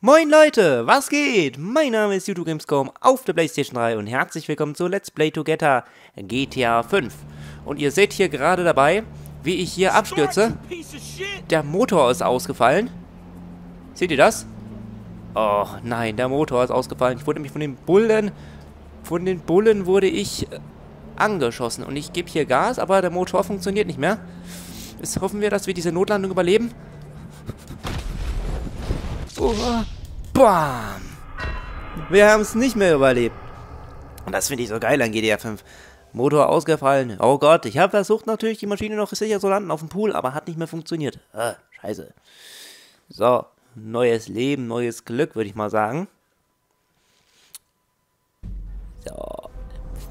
Moin Leute, was geht? Mein Name ist YouTube Gamescom auf der Playstation 3 und herzlich willkommen zu Let's Play Together GTA 5. Und ihr seht hier gerade dabei, wie ich hier abstürze. Der Motor ist ausgefallen. Seht ihr das? Oh nein, der Motor ist ausgefallen. Ich wurde nämlich von den Bullen, von den Bullen wurde ich äh, angeschossen. Und ich gebe hier Gas, aber der Motor funktioniert nicht mehr. Jetzt hoffen wir, dass wir diese Notlandung überleben. Oh, bam. Wir haben es nicht mehr überlebt. Und das finde ich so geil an GTA 5. Motor ausgefallen. Oh Gott, ich habe versucht natürlich die Maschine noch sicher zu landen auf dem Pool, aber hat nicht mehr funktioniert. Ah, scheiße. So, neues Leben, neues Glück, würde ich mal sagen. So.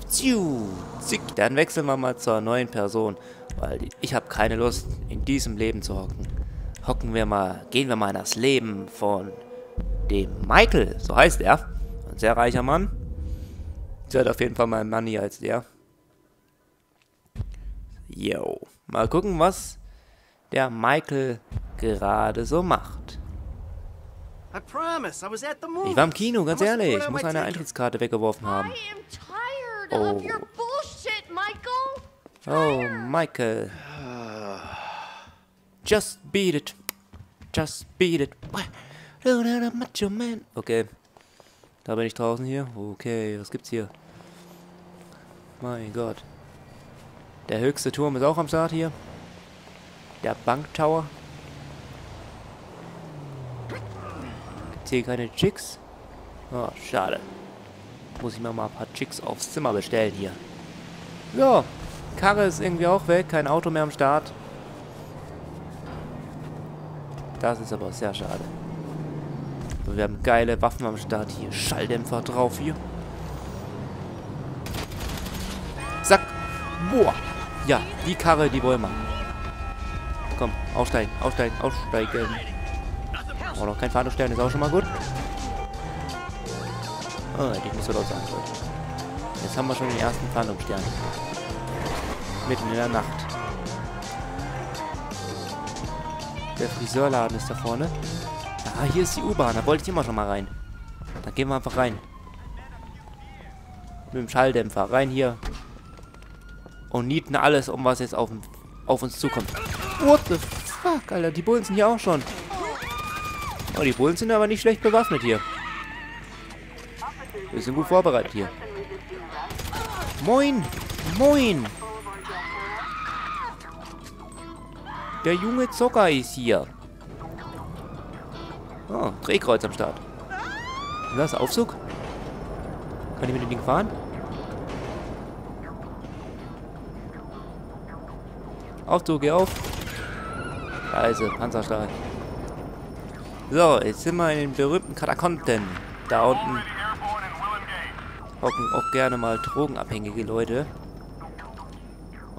Tschiu, zick, dann wechseln wir mal zur neuen Person. Weil ich habe keine Lust, in diesem Leben zu hocken hocken wir mal, gehen wir mal in das Leben von dem Michael, so heißt er. Ein sehr reicher Mann. Hat auf jeden Fall mehr Money als der. Yo. Mal gucken, was der Michael gerade so macht. Ich war im Kino, ganz ehrlich. Ich muss eine Eintrittskarte weggeworfen haben. Oh. Oh, Michael. Just beat it. Just beat it. Macho Man. Okay. Da bin ich draußen hier. Okay, was gibt's hier? Mein Gott. Der höchste Turm ist auch am Start hier. Der Banktower. Gibt's hier keine Chicks? Oh, schade. Muss ich mir mal ein paar Chicks aufs Zimmer bestellen hier. Ja, Karre ist irgendwie auch weg. Kein Auto mehr am Start. Das ist aber sehr schade. Wir haben geile Waffen am Start hier. Schalldämpfer drauf hier. Zack. Boah. Ja, die Karre, die wollen wir. Komm, aussteigen, aussteigen, aussteigen. Oh, noch kein Fahndungsstern, ist auch schon mal gut. Oh, hätte ich nicht so laut sagen sollen. Jetzt haben wir schon den ersten Fahndungsstern. Mitten in der Nacht. Der Friseurladen ist da vorne. Ah, hier ist die U-Bahn. Da wollte ich immer schon mal rein. Dann gehen wir einfach rein. Mit dem Schalldämpfer. Rein hier. Und nieten alles, um was jetzt auf, auf uns zukommt. What the fuck, Alter. Die Bullen sind hier auch schon. Oh, die Bullen sind aber nicht schlecht bewaffnet hier. Wir sind gut vorbereitet hier. Moin. Moin. Der junge Zocker ist hier. Oh, Drehkreuz am Start. Das Aufzug? Kann ich mit dem Ding fahren? Aufzug, geh auf. Leise, Panzerstahl. So, jetzt sind wir in den berühmten Katakomben. Da unten hocken auch gerne mal drogenabhängige Leute.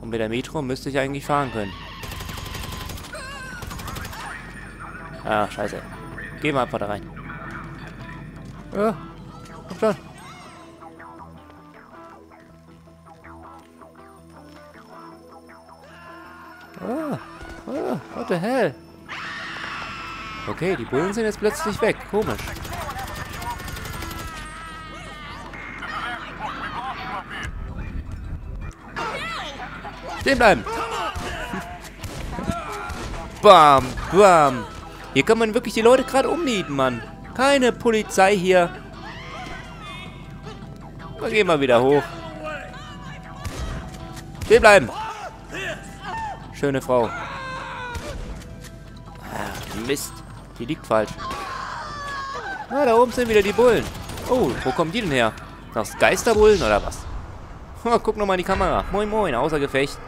Und mit der Metro müsste ich eigentlich fahren können. Ah, scheiße. Gehen wir einfach da rein. Ja, komm schon. Ah, ah, what the hell? Okay, die Bullen sind jetzt plötzlich weg. Komisch. Stehen bleiben. Bam, bam. Hier kann man wirklich die Leute gerade umnieten, Mann. Keine Polizei hier. Dann gehen wir wieder hoch. Stehen bleiben. Schöne Frau. Ach, Mist. Die liegt falsch. Na, da oben sind wieder die Bullen. Oh, wo kommen die denn her? Das Geisterbullen oder was? Oh, guck nochmal in die Kamera. Moin, moin, außer Gefecht.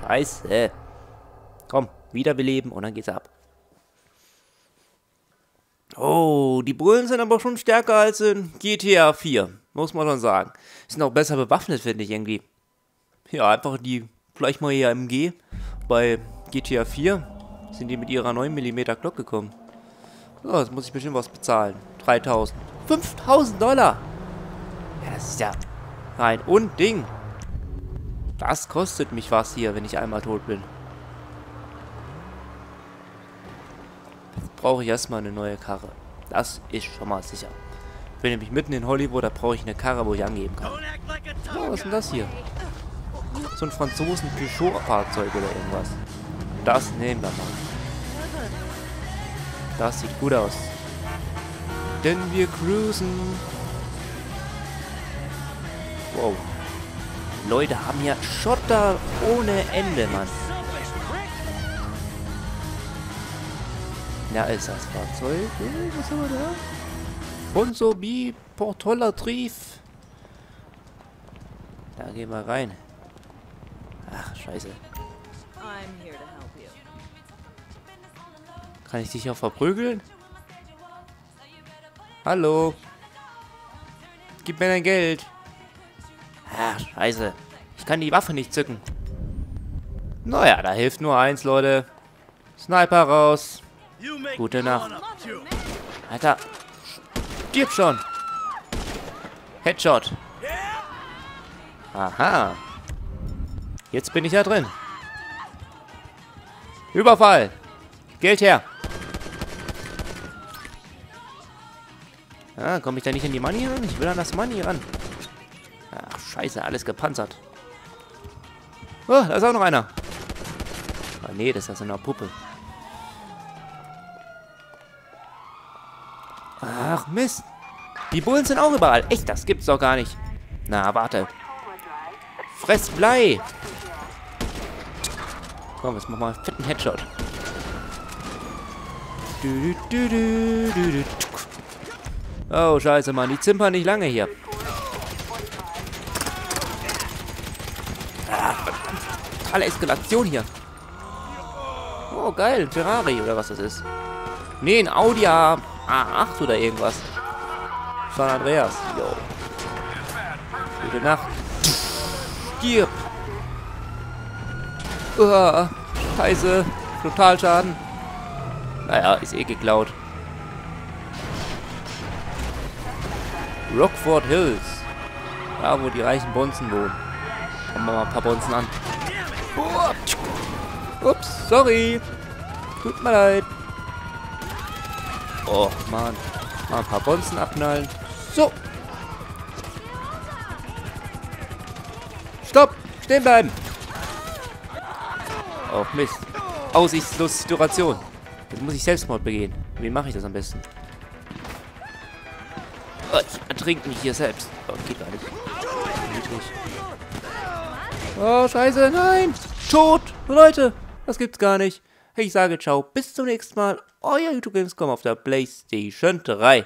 Scheiße. Komm, wiederbeleben und dann geht's ab. Oh, die Bullen sind aber schon stärker als in GTA 4, muss man schon sagen. Sind auch besser bewaffnet, finde ich irgendwie. Ja, einfach die vielleicht mal hier MG. Bei GTA 4 sind die mit ihrer 9mm Glock gekommen. So, jetzt muss ich bestimmt was bezahlen. 3000. 5000 Dollar! Ja, das ist ja ein Unding. Das kostet mich was hier, wenn ich einmal tot bin. Brauche ich erstmal eine neue Karre. Das ist schon mal sicher. Ich bin nämlich mitten in Hollywood, da brauche ich eine Karre, wo ich angeben kann. Oh, was ist denn das hier? So ein franzosen Peugeot-Fahrzeug oder irgendwas. Das nehmen wir mal. Das sieht gut aus. Denn wir cruisen. Wow. Leute haben hier Schotter ohne Ende, Mann. Ja, ist das Fahrzeug. Was haben wir da? Fonso B Portola Trief. Da gehen wir rein. Ach, scheiße. Kann ich dich auch verprügeln? Hallo? Gib mir dein Geld. Ah, scheiße. Ich kann die Waffe nicht zücken. Naja, da hilft nur eins, Leute. Sniper raus. Gute Nacht. Alter. Stirb schon. Headshot. Aha. Jetzt bin ich ja drin. Überfall. Geld her. Ah, komme ich da nicht an die Money ran? Ich will an das Money ran. Ach, scheiße, alles gepanzert. Oh, da ist auch noch einer. Ah, nee, das ist ja eine Puppe. Ach, Mist. Die Bullen sind auch überall. Echt, das gibt's doch gar nicht. Na, warte. Fress Blei. Komm, jetzt mach mal einen fetten Headshot. Oh, scheiße, Mann. Die zimpern nicht lange hier. Ah, totale Eskalation hier. Oh, geil. Ferrari oder was das ist. Nee, ein Audi A8 oder irgendwas. San Andreas. Yo. Gute Nacht. Stirb. Uah, scheiße. Totalschaden. Naja, ist eh geklaut. Rockford Hills. Da, wo die reichen Bonzen wohnen. Kommen wir mal ein paar Bonzen an. Ups, sorry. Tut mir leid. Oh, Mann. Mal ein paar Bonzen abknallen. So. Stopp. Stehen bleiben. Oh, Mist. Aussichtslose Situation. Jetzt muss ich Selbstmord begehen. Wie mache ich das am besten? Oh, ich ertrinke mich hier selbst. Oh, geht gar nicht. Oh, scheiße, nein! Tot! Leute, das gibt's gar nicht. Ich sage ciao, bis zum nächsten Mal. Euer YouTube Gamescom auf der Playstation 3.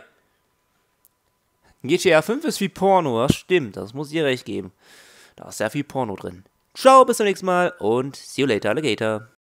GTA 5 ist wie Porno, das stimmt, das muss ich recht geben. Da ist sehr viel Porno drin. Ciao, bis zum nächsten Mal und see you later, Alligator.